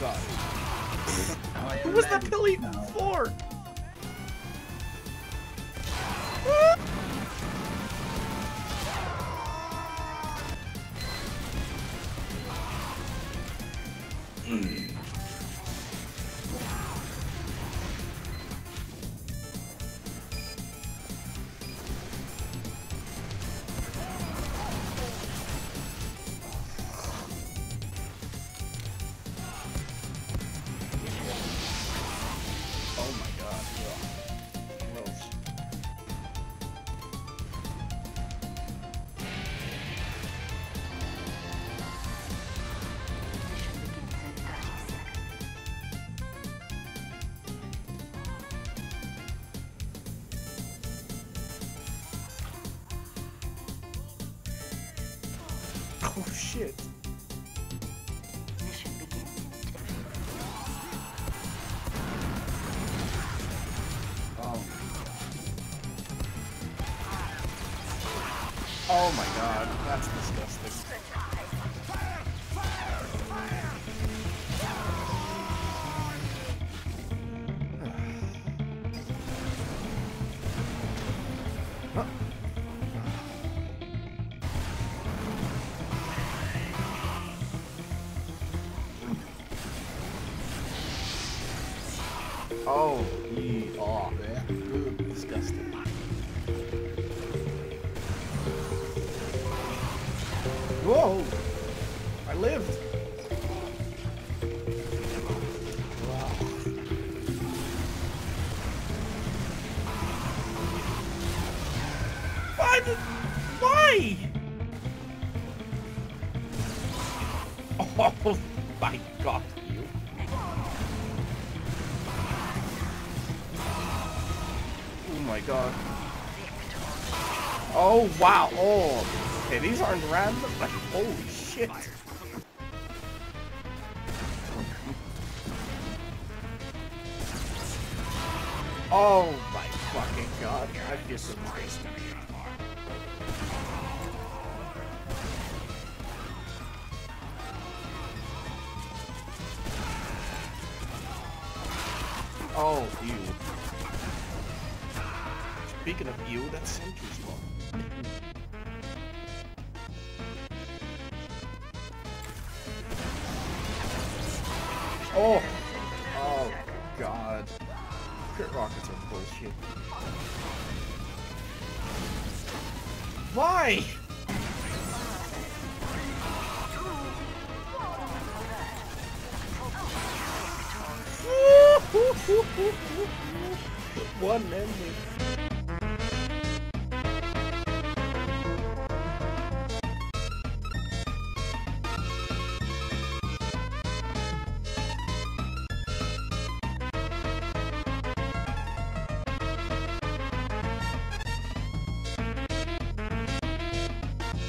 god. Who was that now. for? Oh Oh shit. Oh, Oh my god. That's disgusting. Oh, ye, oh, yeah. Ooh, disgusting. Whoa! I lived! Why. Why? Oh my god, my god. Oh wow, oh. Okay, these aren't random. Like, holy shit. Oh my fucking god, I pissed. Oh, ew. Speaking of you, that's Sentry Spawn. Oh! Oh, God. Crit rockets are bullshit. Why? One ending.